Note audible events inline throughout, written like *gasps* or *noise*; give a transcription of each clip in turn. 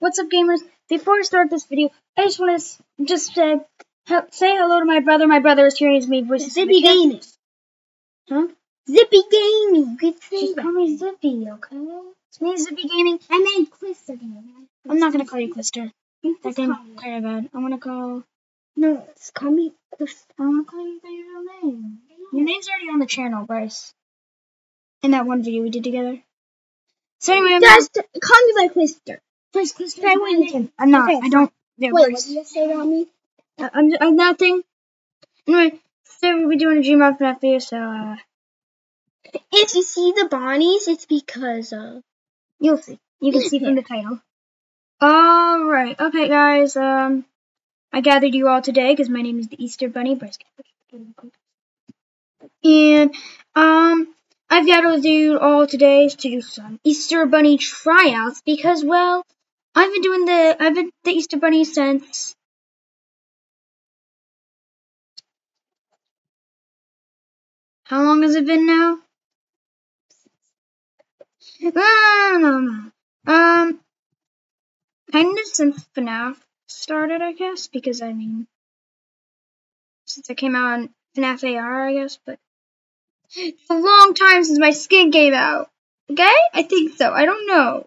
What's up, gamers? Before I start this video, I just want to just say, say hello to my brother. My brother is here. He's me. Zippy Gaming. Huh? Zippy Gaming. Good Just call me Zippy, okay? It's me, Zippy Gaming. I meant Quister Gaming. I'm not gonna call you Quister. That game call kind of bad. I'm gonna call. No, just call me Quister. I want to call you by your real name. Your name's already on the channel, Bryce. In that one video we did together. So anyway, Just call me by Quister. Bryce Quister. Try Wellington. I'm not. Okay. I don't. Wait, what did you say about me? I- I'm, I'm nothing. Anyway, today we'll be doing a GMod FNAF video, so uh, If you see the Bonnies, it's because of. you'll see. You can see from the title. Alright, okay guys, um, I gathered you all today because my name is the Easter Bunny. And, um, I've gathered you all today to do some Easter Bunny tryouts because, well, I've been doing the, I've been the Easter Bunny since How long has it been now? No, no, no. Um, kind of since FNAF started, I guess, because I mean, since it came out on FNAF AR, I guess, but it's a long time since my skin came out. Okay? I think so. I don't know.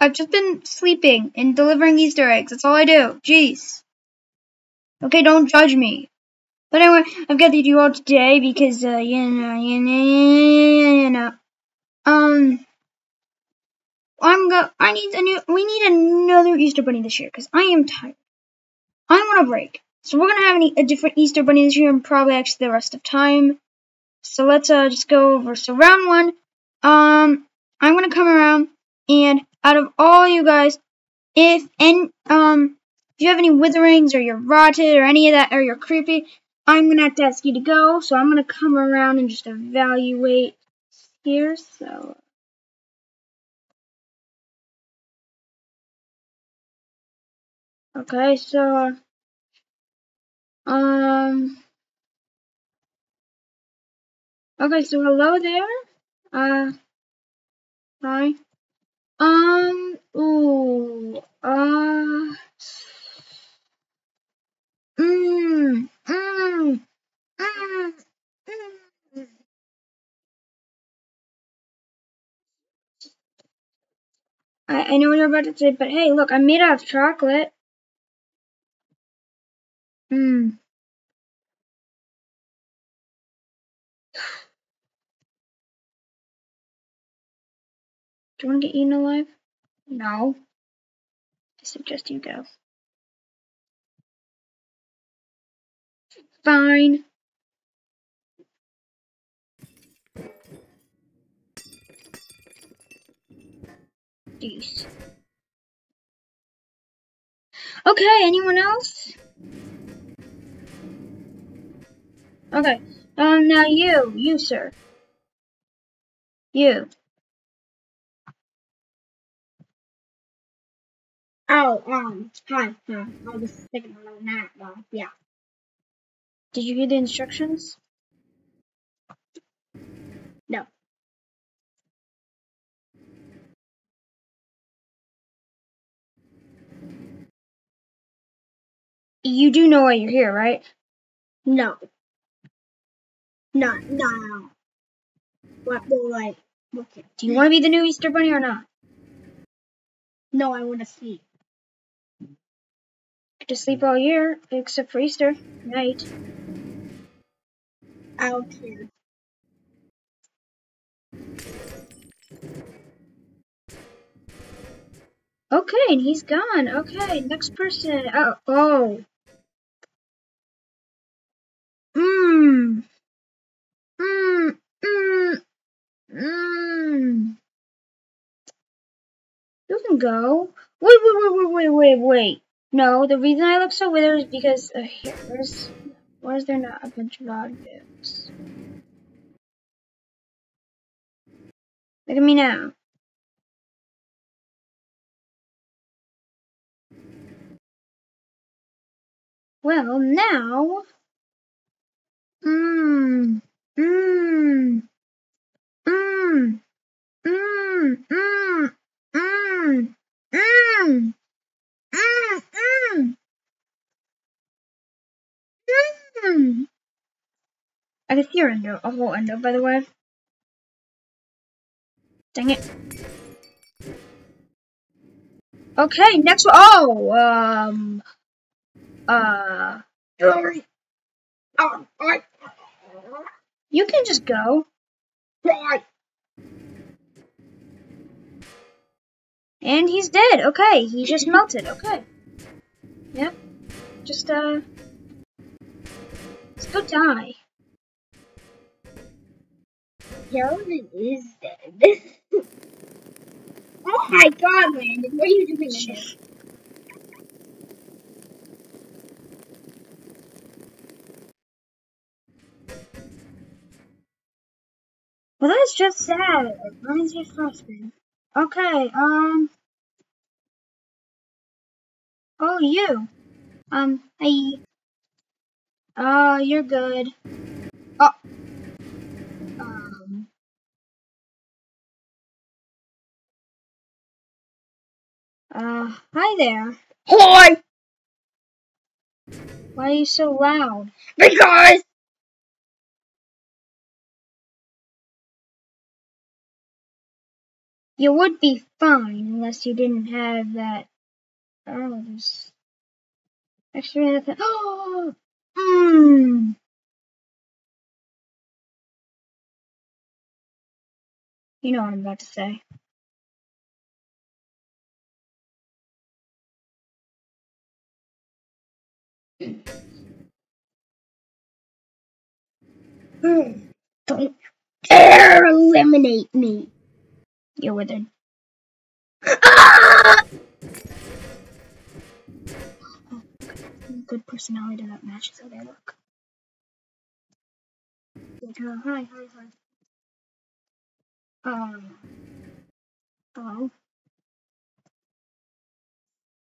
I've just been sleeping and delivering Easter eggs. That's all I do. Jeez. Okay, don't judge me. But anyway, I've gathered you all today because, uh, you know, you know, you know, um, I'm go. I need a new. We need another Easter bunny this year because I am tired. I want a break. So we're gonna have any, a different Easter bunny this year and probably actually the rest of time. So let's uh just go over. So round one, um, I'm gonna come around and out of all you guys, if and um, if you have any witherings or you're rotted or any of that or you're creepy, I'm gonna have to ask you to go. So I'm gonna come around and just evaluate here. So. Okay, so um Okay, so hello there. Uh hi. Um ooh uh mm, mm, mm. I, I know what you're about to say, but hey, look, I'm made out of chocolate. Hmm. Do you want to get eaten alive? No. I suggest you go. Fine. Jeez. Okay, anyone else? Okay. Um, now you, you, sir. You. Oh, um, hi. Uh, I was thinking about that. Uh, yeah. Did you hear the instructions? No. You do know why you're here, right? No. No, no. What, well, like, okay. Do you want to be the new Easter Bunny or not? No, I want to sleep. To sleep all year, except for Easter night. Out don't. Okay, and he's gone. Okay, next person. Oh, oh. Mmm. Mmm. Mmm. Mmm. You can go. Wait, wait, wait, wait, wait, wait, wait. No, the reason I look so withered is because uh, here, where's, why is there not a bunch of objects? Look at me now. Well, now. Mmm. Mmm. Mmm. Mmm. Mmm. Mmm. Mmm. Mm, mm. Mm. I can hear endo, a whole endo, by the way. Dang it. Okay, next one. Oh, um, uh. Oh, you can just go. Right. And he's dead. Okay, he just melted. Okay. Yep. Just, uh, let's go die. Kelvin is dead. *laughs* oh my god, Landon, what are you doing in here? Well, that's just sad. Mine's just frustrating. Okay, um. Oh, you. Um, hey. Oh, you're good. Oh. Um. Uh, hi there. Hi! Why are you so loud? Because You would be fine unless you didn't have that. Oh, this extra. Oh, mm. You know what I'm about to say. Hmm, don't dare eliminate me. You're withered. Ah! Good personality that matches how they look. Like, uh, hi, hi, hi. Um. Hello?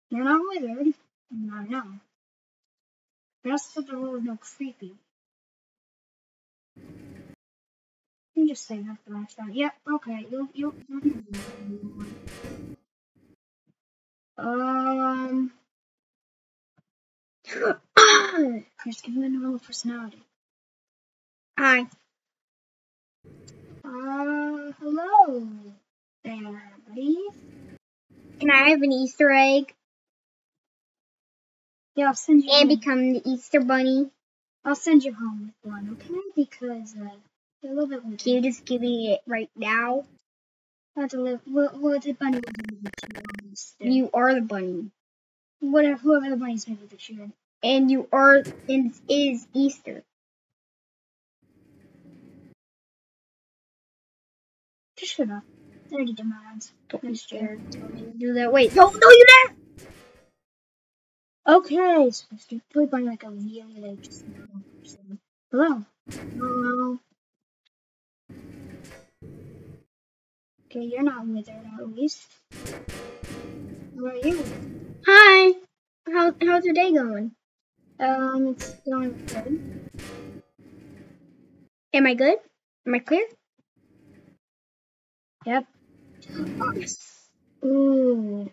You're not withered. I know. That's such a little no creepy. You just say that the last time. Yep, okay. You'll, you'll, be. Um. Give him a normal personality. Hi. Uh, hello there, buddy. Can I have an Easter egg Yeah, I'll send you. and home. become the Easter bunny? I'll send you home with one, okay? Because uh, you're a little bit weird. Can you just give me it right now? I'll deliver. Well, well, the bunny will deliver to you. You are the bunny. Whatever, whoever the bunny's maybe this year. And you are, and is Easter. Just shut up. I already did my odds. I'm scared. Do that. Wait, don't, don't you dare! Okay, so let's do play like a really like just. Hello. Hello. Okay, you're not withered at least. How are you? Hi. How, how's your day going? Um, it's going good. Am I good? Am I clear? Yep. Ooh.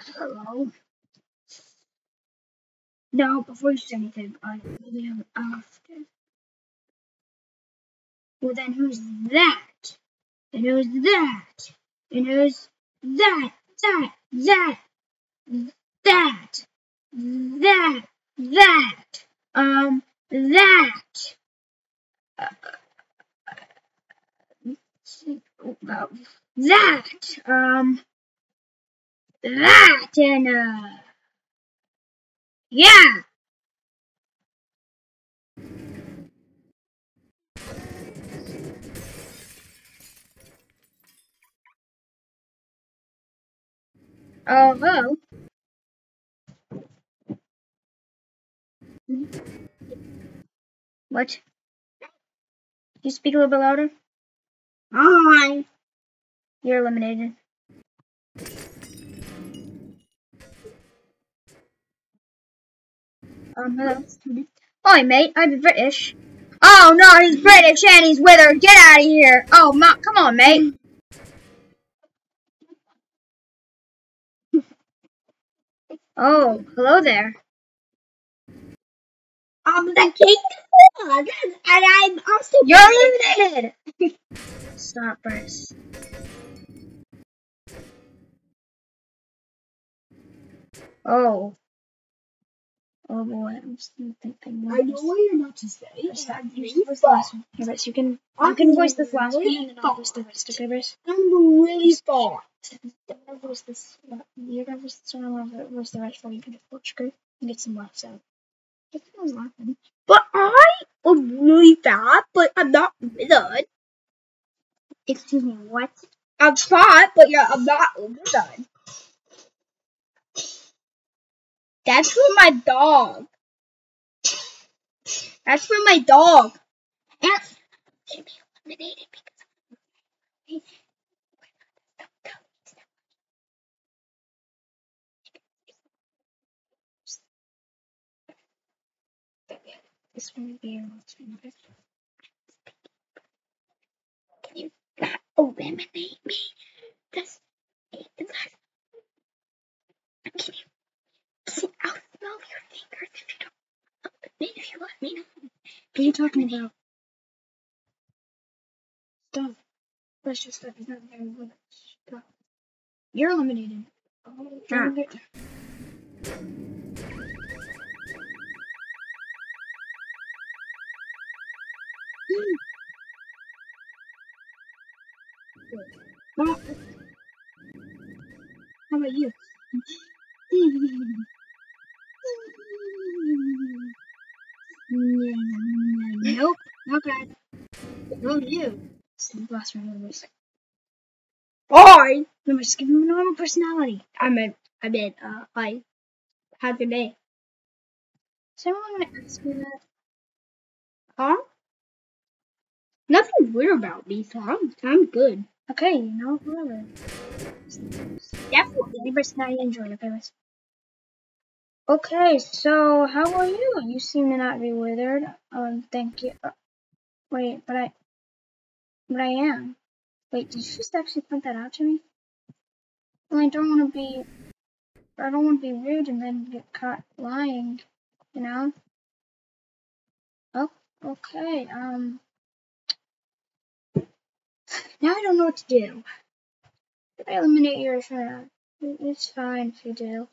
Hello. No, before you say anything, I really have after. Well, then who's that? And who's that? And who's that? That, that, that, that, that, um, that. That, um, that, and, uh, yeah. Oh, hello. What? Can you speak a little bit louder? Hi. You're eliminated. Um, hello. Hi, mate. I'm British. Oh no, he's British and he's with her. Get out of here. Oh, ma come on, mate. Oh, hello there. I'm the king dog, and I'm also You're limited! *laughs* Stop, Bryce. Oh. Oh boy, I'm still thinking. I know what you're about to say. You you voice the last one. Here, Bryce, you can, you I'm can voice this last one and then I'll voice the rest, okay, Bryce? I'm really far. I'm gonna voice this. You're gonna voice this one. I'm gonna voice the rest for you. You can just watch, okay? And get some laughs out. Get some laughing. But I am really fat, but I'm not wizard. Excuse me, what? I'm fat, but yeah, I'm not a wizard. That's for my dog. That's for my dog. And should be eliminated because This one be your last can you not eliminate me? Just eat the last. Can you see? I'll smell your fingers if you don't. If you let me know. What are you talking about? Stop. Let's just stop. He's not good. Stop. You're eliminated. Oh, you're eliminated. Hmm. Well, how about you? *laughs* Nope. You. Is the last round of the race. Fine. Remember, just give him a normal personality. I meant, I meant, uh, like, how's your day? Is anyone gonna ask me that? Huh? Nothing weird about me, so I'm, I'm good. Okay, you know, whatever. Definitely. Any personality you enjoy, okay. Okay, so how are you? You seem to not be withered. Um, thank you. Uh, wait, but I, but I am. Wait, did you just actually point that out to me? Well, I don't want to be, I don't want to be rude and then get caught lying, you know? Oh, okay, um. Now I don't know what to do. I eliminate your friend, it's fine if you do.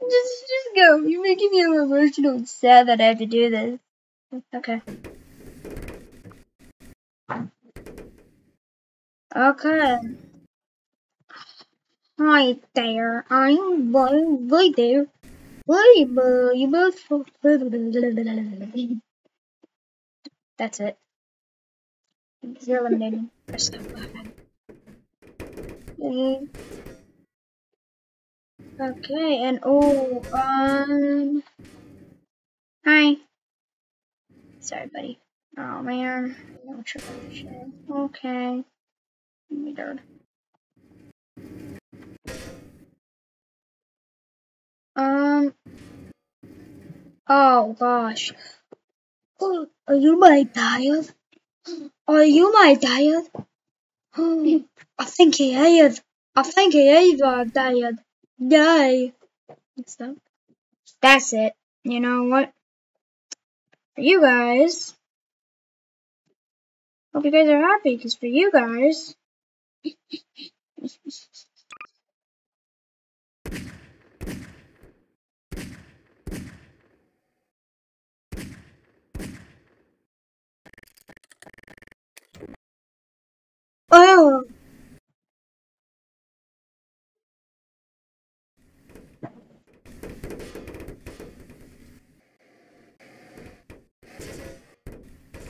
Just, just go. You're making me emotional and sad that I have to do this. Okay. Okay. Hi there. I'm boy, boy there. Boy, boy, you both. That's it. You're stop button. *laughs* Mm. Okay. Okay, and oh, um, hi. Sorry, buddy. Oh man, no trip on the show. Okay. Um. Oh gosh. Oh, are you my dad? Are you my dad? I think he is. I think he is our dad. Stop. That's it. You know what? For you guys, hope you guys are happy, because for you guys, *laughs* oh,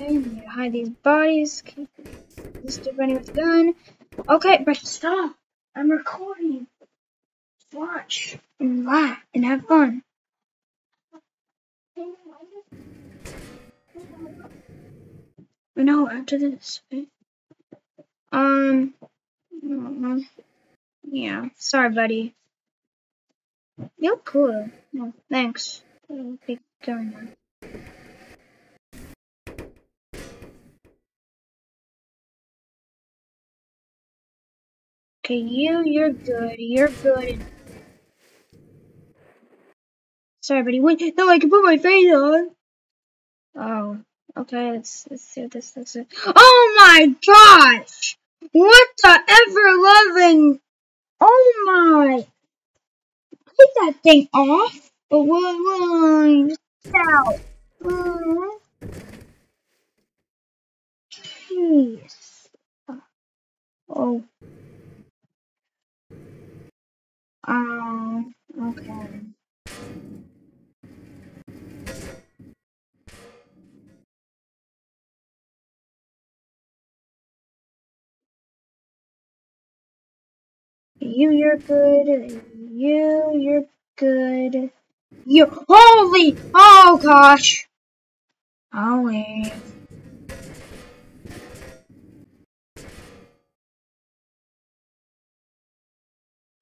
I need to hide these bodies. Keep this running with a gun. Okay, but stop. I'm recording. Watch and laugh and have fun. No, after this. Okay? Um. mm, Yeah. Sorry, buddy. You're cool. No, thanks. Going now. Okay, you, you're good. You're good. Sorry, buddy. Wait, no, I can put my face on. Oh, okay. Let's let's see what this looks like. Oh my gosh! What the ever loving? Oh my! Take that thing off. Oh, why? Out. Oh. Jeez. Oh. Um. Okay. You, you're good. You, you're good. You, holy, oh gosh. I'll leave.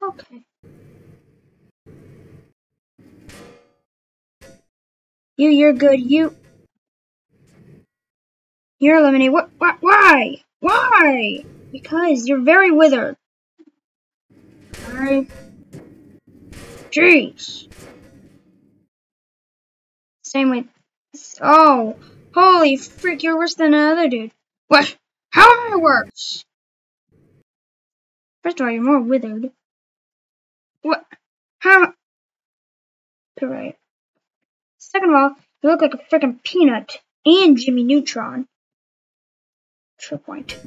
Okay. You, you're good. You, you're eliminated. What, what, why? Why? Because you're very withered. Alright. Jeez. Same with. Oh, holy freak, You're worse than another dude. What? How am I worse? First of all, you're more withered. What? How? Right. Second of all, you look like a freaking peanut and Jimmy Neutron. True point.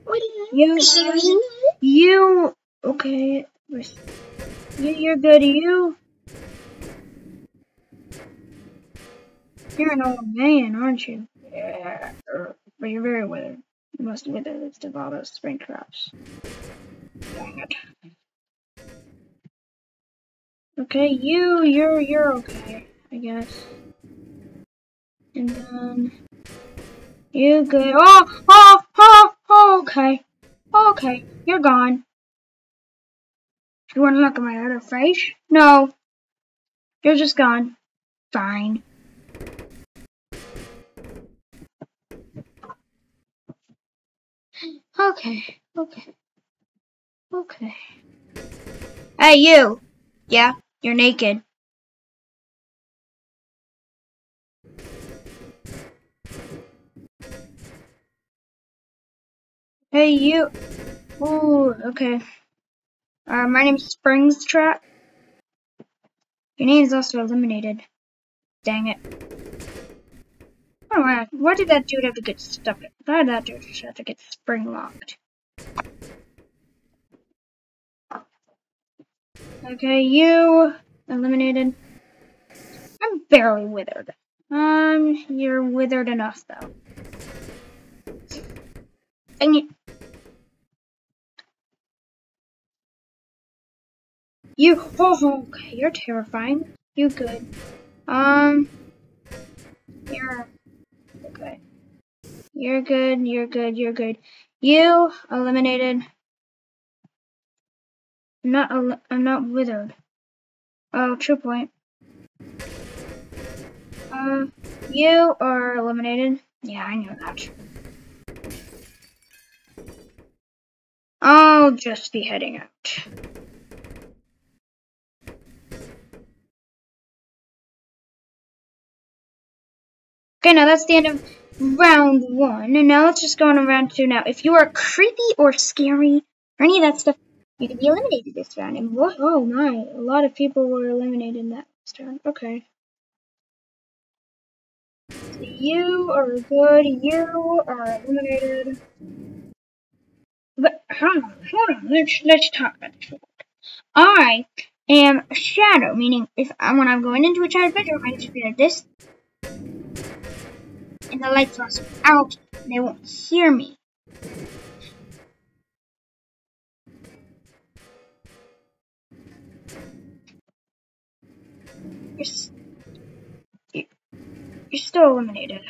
What are you You, you, okay. You, you're good. You, you're an old man, aren't you? Yeah. But you're very withered. You must wither this of all those spring crops. Okay, you, you're, you're okay, I guess. And then, you good. Oh, oh, oh, okay. Okay, you're gone. You want to look at my other face? No. You're just gone. Fine. Okay, okay. Okay. Hey, you! Yeah, you're naked. Hey, you! Ooh, okay. Uh, my name's Springs Trap. Your name is also eliminated. Dang it. Oh, wow. Why did that dude have to get stuck? Why did that dude have to get spring locked? Okay, you eliminated. I'm barely withered. Um, you're withered enough though. Dang it. You, oh, okay, you're terrifying. You good. Um, you're, okay. You're good, you're good, you're good. You eliminated. I'm not, el- I'm not withered. Oh, true point. Uh, you are eliminated. Yeah, I know that. I'll just be heading out. Okay, now that's the end of round one. And now let's just go on to round two. Now, if you are creepy or scary or any of that stuff, you can be eliminated this round. And? Oh my, a lot of people were eliminated in that last round. Okay. So you are good. You are eliminated. But hold on, hold on. Let's let's talk about this. I am shadow, meaning if I, when I'm going into a child's bedroom, I just be like this, and the lights are also out, and they won't hear me. You're, you're still eliminated.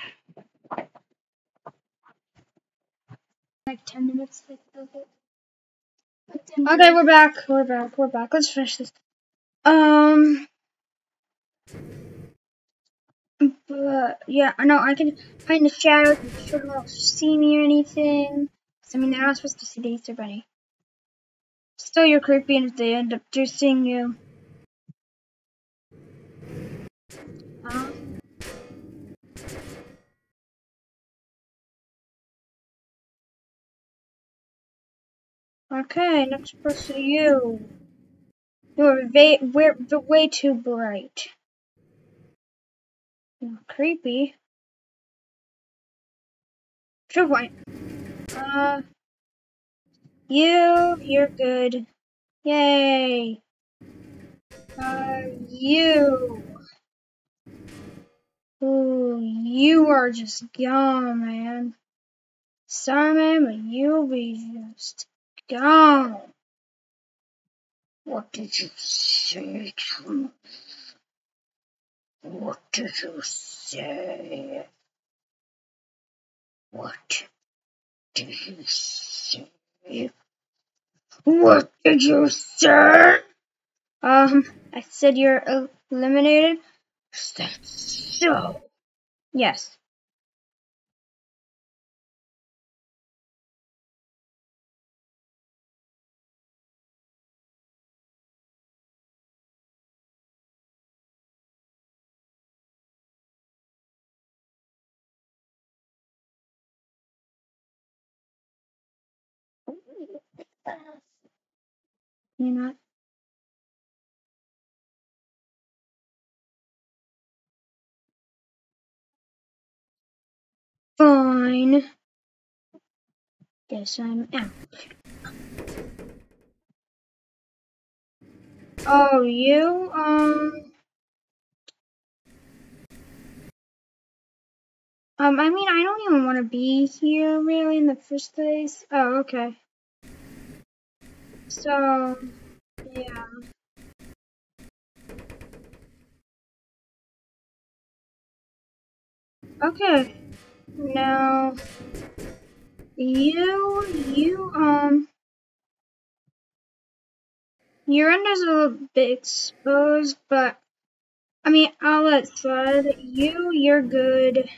Like 10 minutes. Okay, we're back. We're back. We're back. Let's finish this. Um. But yeah, I know I can in the shadows. They don't see me or anything. I mean, they're not supposed to see the Easter Bunny. Still, you're creepy, and if they end up just seeing you. Okay, next person, you. You're way, we're, way too bright. Creepy. True point. Uh, you, you're good. Yay. Uh, you. Ooh, you are just gone, man. Sorry, man, but you'll be just gone. What did you say to me? What did you say? What did you say? What did you say? Um, I said you're eliminated. Is that so? Yes. You're not. Fine. Guess I'm out. Oh, you? Um. Um, I mean, I don't even want to be here really in the first place. Oh, okay. So, yeah. Okay. Now, you, you, um, your end is a little bit exposed, but, I mean, I'll let slide. You, you're good.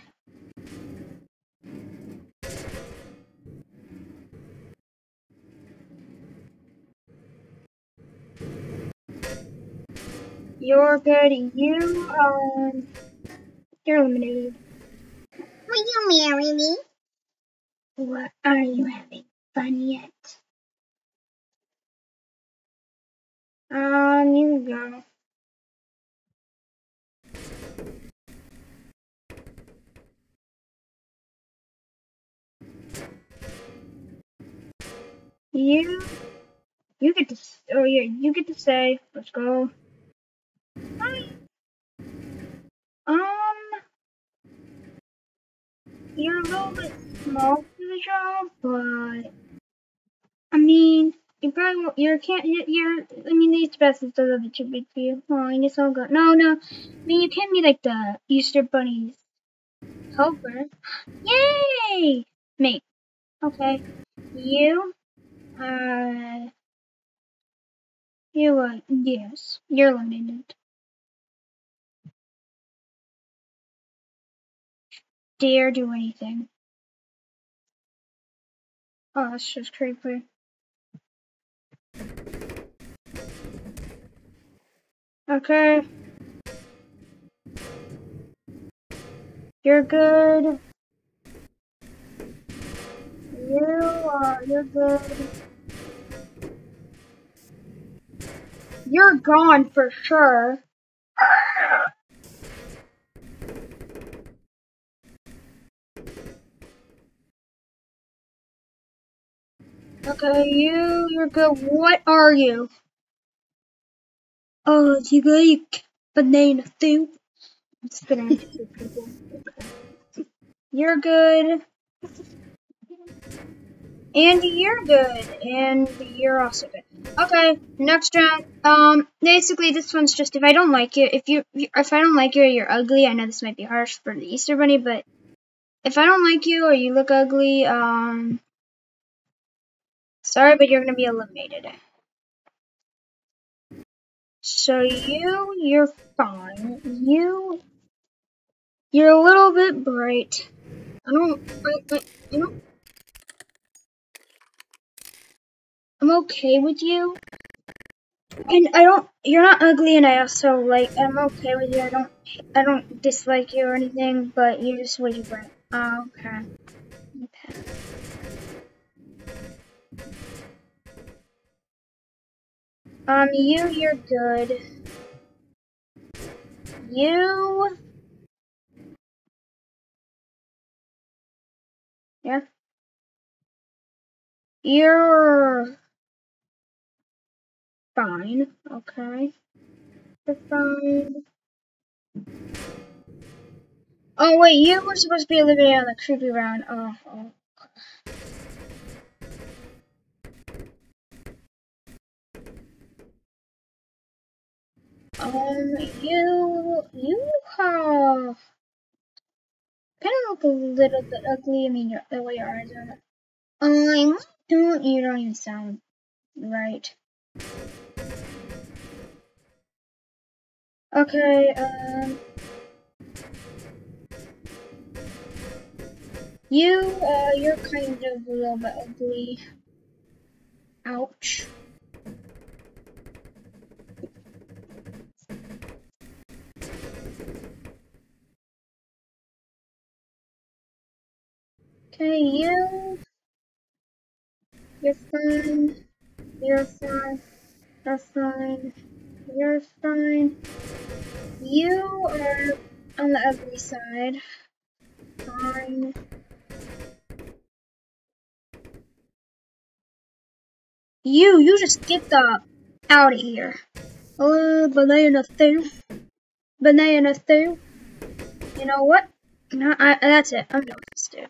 You're good. You, um, you're eliminated. Will you marry me? What are you having fun yet? Um, you go. You, you get to, oh yeah, you get to say, let's go. Hi. Um, you're a little bit small for the job, but I mean, you probably won't, you can't. You're. I mean, these best is a little bit too big for you. Oh, I guess I'll go. No, no. I mean, you can't be like the Easter bunny's helper. *gasps* Yay! Me. Okay. You. Uh. You. Uh. Yes. You're eliminated. Dare do anything. Oh, that's just creepy. Okay. You're good. You are, you're good. You're gone for sure. Okay, you, you're good. What are you? Oh, you like banana soup? I'm spitting. You're good. And you're good. And you're also good. Okay, next round. Um, basically this one's just if I don't like you, if you, if I don't like you or you're ugly, I know this might be harsh for the Easter Bunny, but if I don't like you or you look ugly, um, Sorry, but you're gonna be eliminated. So you, you're fine. You, you're a little bit bright. I don't, I, I, I don't. I'm okay with you. And I don't, you're not ugly and I also like, I'm okay with you. I don't, I don't dislike you or anything, but you're just way too bright. Oh, okay. okay. Um, you, you're good. You... Yeah? You're... Fine, okay. You're fine. Oh wait, you were supposed to be living on the creepy round. Oh, oh. Um, you, you have kind of look a little bit ugly. I mean, your, eyes are. Um, don't, you don't even sound right. Okay, um. You, uh, you're kind of a little bit ugly. Ouch. Okay, you. You're fine. You're fine. You're fine. You're fine. You are on the ugly side. Fine. You, you just get the out of here. Oh, banana thing. Banana thing. You know what? No, I, that's it. I'm done with this dude.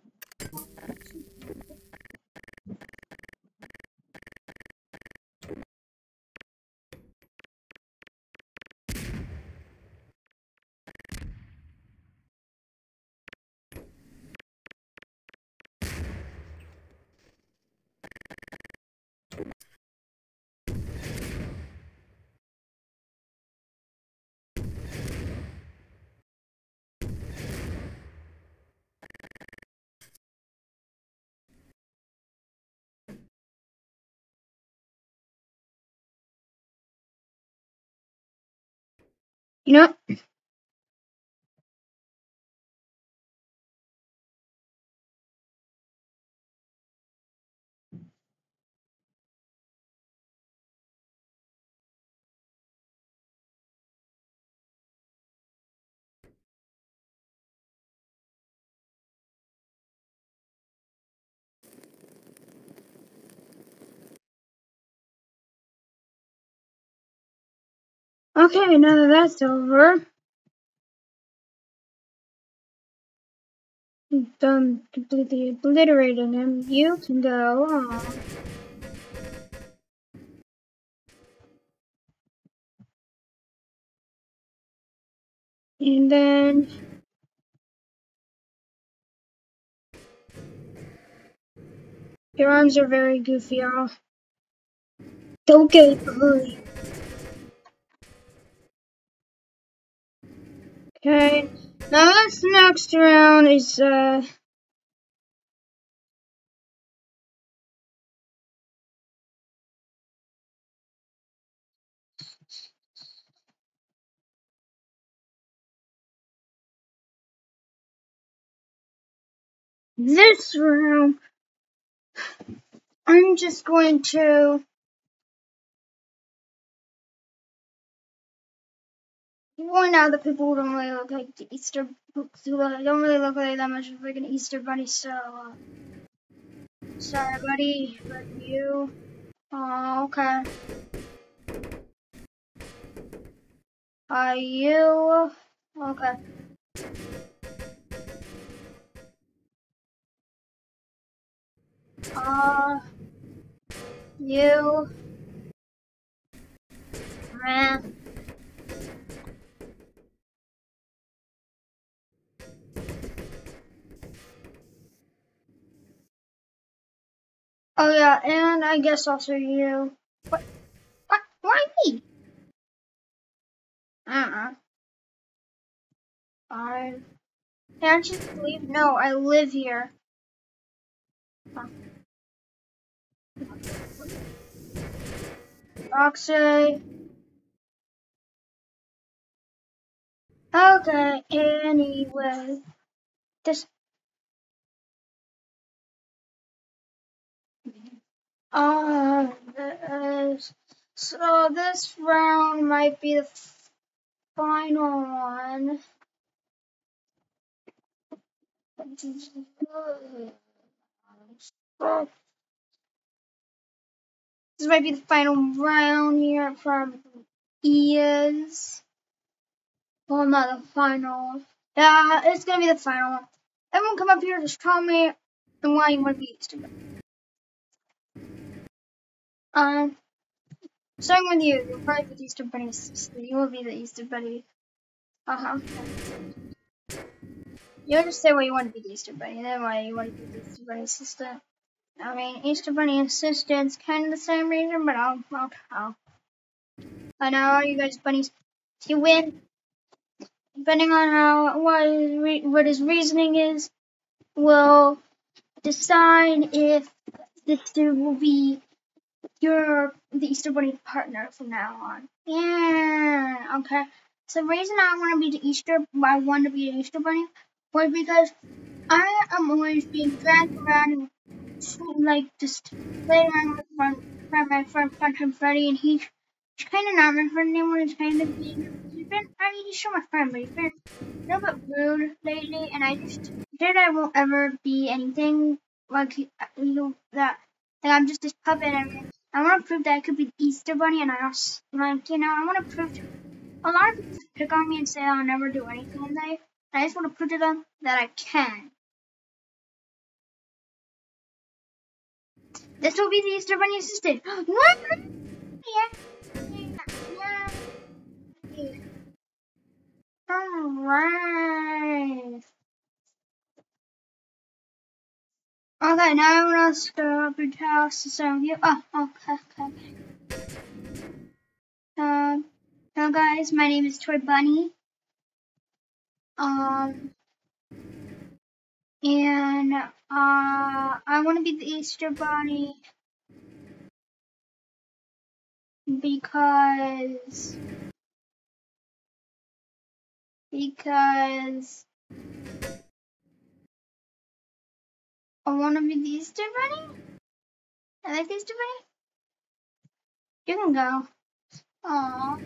You know, Okay, now that that's over, done completely obliterating him, you can go on. And then your arms are very goofy, y'all. Don't get hurry. Okay, now this next round is, uh, this round, I'm just going to point out that people don't really look like the Easter books who don't really look like that much of like an Easter bunny, so uh, sorry buddy, but you oh okay. Are you okay? Uh, you, man. Oh yeah, and I guess also you. What? What? Why me? Uh-uh. Fine. Can't just leave? No, I live here. Huh. Roxy. Okay, anyway. This. Uh, so this round might be the final one. This might be the final round here. It probably is. Well, not the final. Yeah, it's gonna be the final one. Everyone come up here, just tell me and why you want to be Easter. Um, starting with you, you'll probably be the Easter Bunny's sister. You will be the Easter Bunny. Uh huh. You just say why you want to be the Easter Bunny, then why you want to be the Easter Bunny's sister. I mean, Easter Bunny is kind of the same reason, but I'll, I'll, I'll. I know all you guys bunnies. You win, depending on how what his, what his reasoning is, will decide if sister will be your the Easter Bunny partner from now on. Yeah, okay. So the reason I want to be the Easter, I want to be the Easter Bunny, was because I am always being dragged around like just playing around with my friend, my friend Phantom Freddy, and he's kind of not my friend anymore. He's kind of being, he's been, I mean, he's still my friend, but he's been a little bit rude lately, and I just said I won't ever be anything like you know that. Like I'm just this puppet. I mean, I want to prove that I could be the Easter Bunny, and I also, like, you know, I want to prove to a lot of people pick on me and say oh, I'll never do anything in life. I just want to prove to them that I can. This will be the Easter Bunny assistant. *gasps* What? Yeah. Alright. Okay, now I'm gonna go up and tell some of you. Oh, okay, okay, okay. Um, hello guys, my name is Toy Bunny. Um, and uh, I want to be the Easter Bunny because because I want to be the Easter Bunny. I like the Easter Bunny. You can go. Aww.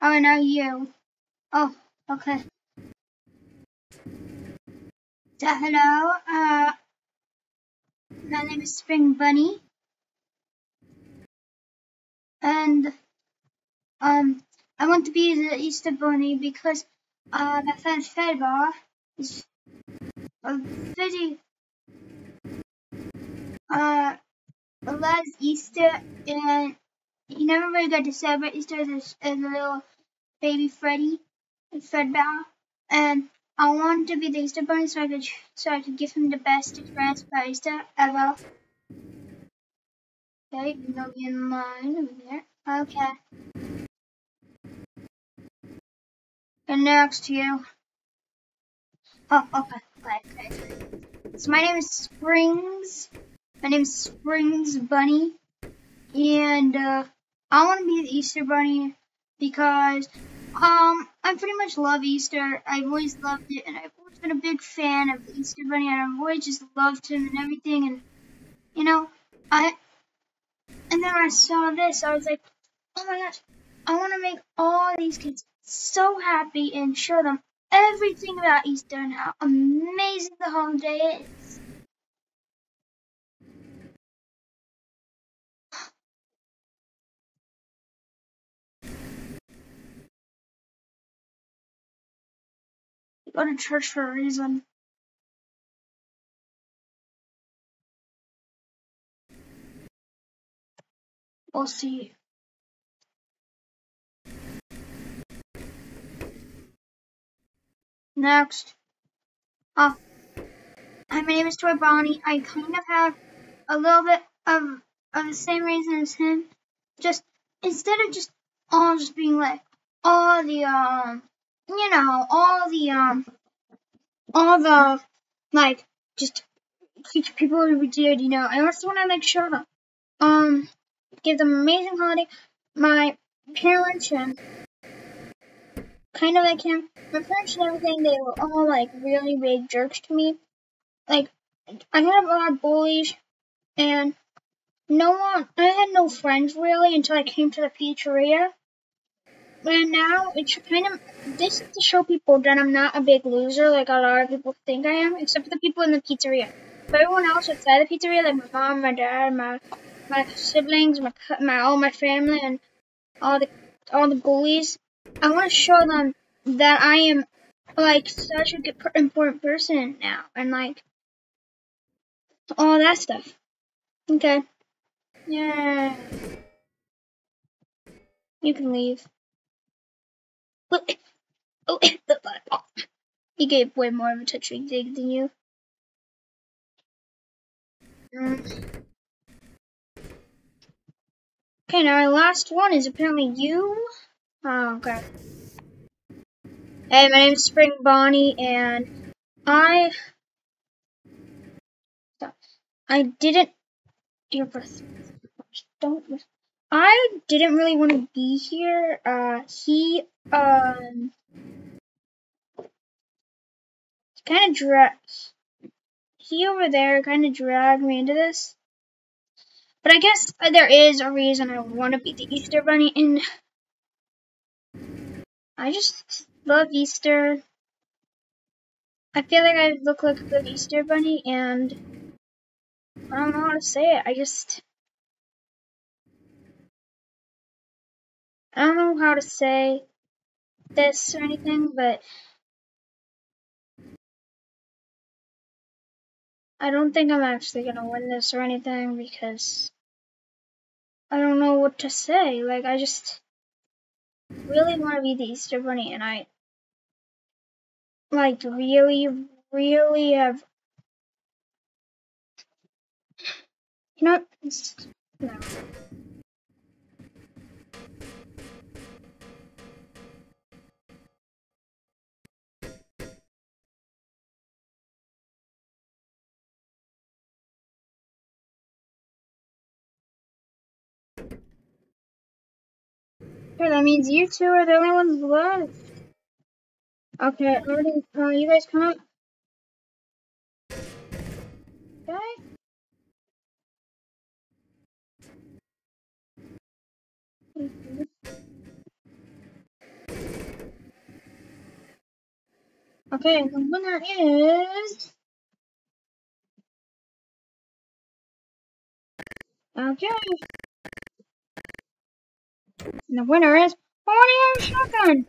Oh, now you. Oh, okay. So, hello. Uh, my name is Spring Bunny, and um, I want to be the Easter Bunny because uh, my friend Fredbear is a very uh loves Easter, and he never really got to celebrate Easter as a, as a little baby Freddy, Fredbear, and I wanted to be the Easter Bunny so I could so I could give him the best experience for Easter ever. Okay, be in line over. Okay. And next to you. Oh, okay. Okay, okay. So my name is Springs. My name is Springs Bunny. And uh, I want to be the Easter Bunny because um I pretty much love Easter. I've always loved it, and I've always been a big fan of the Easter Bunny, and I've always just loved him and everything. And you know, I and then I saw this, I was like, oh my gosh, I want to make all these kids so happy and show them everything about Easter and how amazing the holiday is. You go to church for a reason. We'll see. Next. Uh, hi, my name is Toy Bonnie. I kind of have a little bit of, of the same reason as him. Just, instead of just all just being like, all the, um, you know, all the, um, all the, like, just teach people what we did, you know. I also want to, like, show them, um, give them amazing holiday. My parents and kind of like him. My parents and everything, they were all like really big jerks to me. Like, I had a lot of bullies, and no one, I had no friends really until I came to the pizzeria. And now it's kind of this is to show people that I'm not a big loser like a lot of people think I am, except for the people in the pizzeria. But everyone else outside the pizzeria, like my mom, my dad, my my siblings, my my all my family, and all the all the bullies, I want to show them that I am like such a good, important person now, and like all that stuff. Okay. Yeah. You can leave. Oh, *laughs* he gave way more of a touching dig than you. Mm. Okay, now our last one is apparently you. Oh, okay. Hey, my name's Spring Bonnie, and I... I didn't... Dear breath. Don't... I didn't really want to be here. Uh, he, um... Kind of dragged... He over there kind of dragged me into this. But I guess there is a reason I want to be the Easter Bunny, and I just love Easter. I feel like I look like a good Easter Bunny, and I don't know how to say it. I just. I don't know how to say this or anything, but I don't think I'm actually gonna win this or anything because I don't know what to say. Like, I just really want to be the Easter Bunny, and I, like, really, really have. You know, no. Sure, that means you two are the only ones left. Okay, already, uh, you guys come up. Okay. Okay, the winner is. Okay. And the winner is Bonnie Shotgun!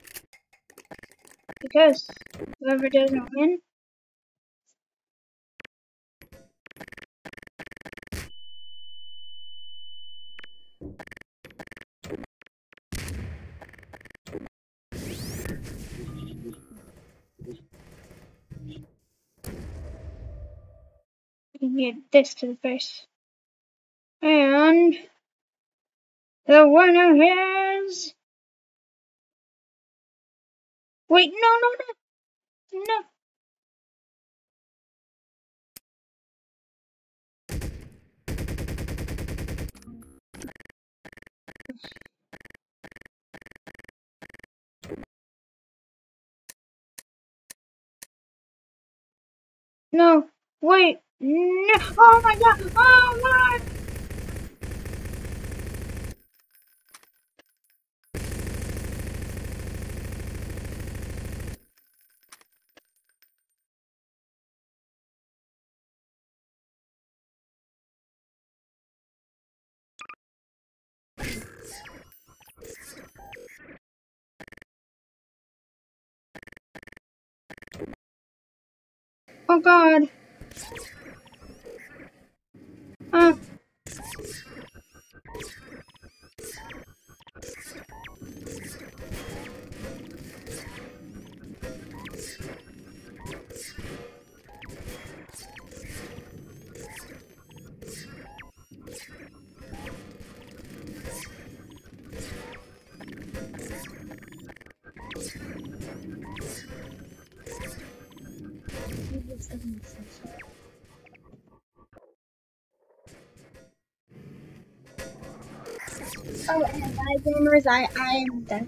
Because whoever doesn't win you get this to the face. And the winner is. Wait, no, no, no, no. No, wait, no, oh my god, oh my Oh god. Uh. Oh, and bye, gamers. I I am done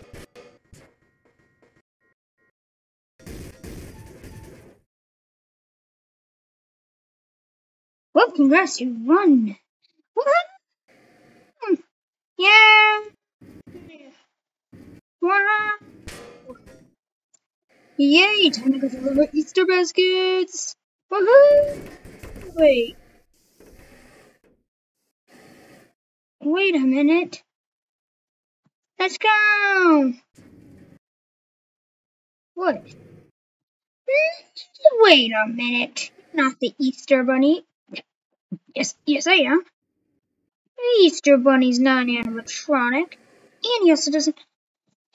Well, congrats, you won. Woohoo! Hmm. Yeah. Wah. Yay! Time to go deliver Easter baskets. Woohoo! Wait. Wait a minute. Let's go. What? Hmm? Wait a minute. Not the Easter Bunny. Yes, yes, I am. Easter Bunny's not an animatronic, and he also doesn't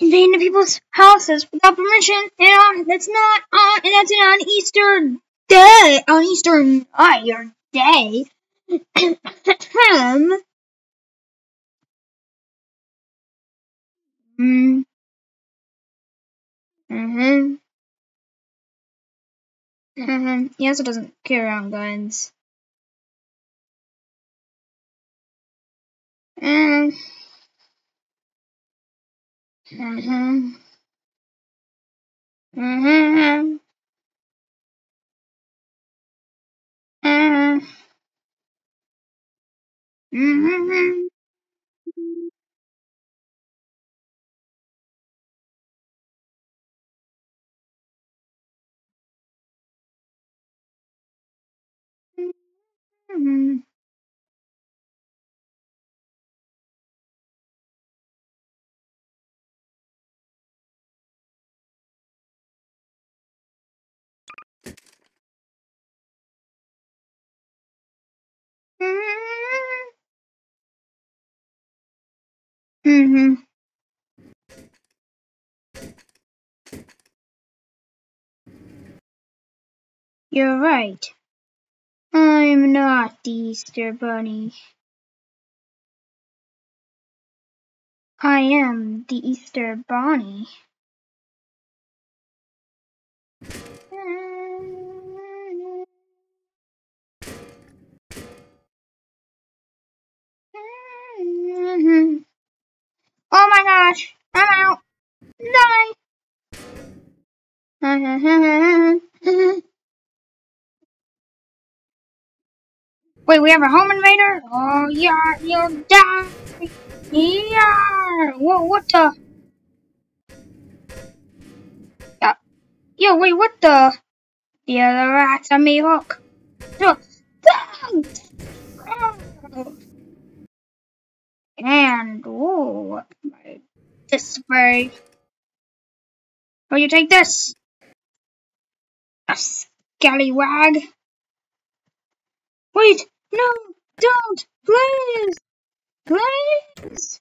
invade into people's houses without permission. And that's not on, and that's on Easter day, on Easter night or day. Hmm. Mm-hmm. Mm-hmm. He also doesn't carry around guns. Mm. Mm-hmm. Mm-hmm. Mm-hmm. Mm-hmm. Mm-hmm. Mm-hmm. You're right. I'm not the Easter Bunny. I am the Easter Bonnie. My gosh, I'm out. Die. *laughs* Wait, we have a home invader? Oh, yeah, you'll die. Yeah. Whoa, what the? Yeah. Yo, wait, what the? The other rats on me hook. And, whoa, this spray. Oh, you take this. A scallywag. Wait, no, don't, please, please.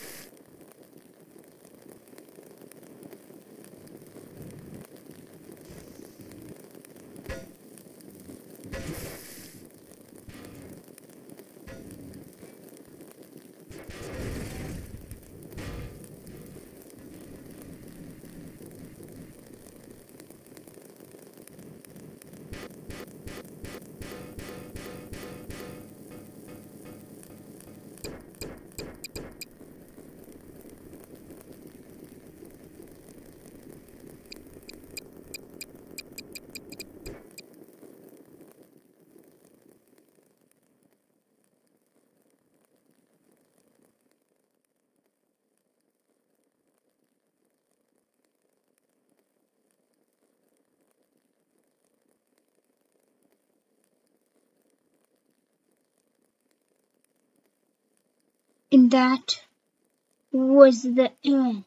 And that was the end.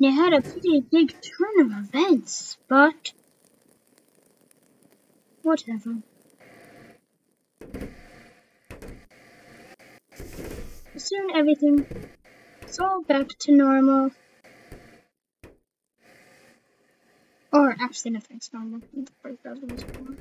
It had a pretty big turn of events, but whatever. Soon everything is all back to normal. Or actually nothing's normal. Normal.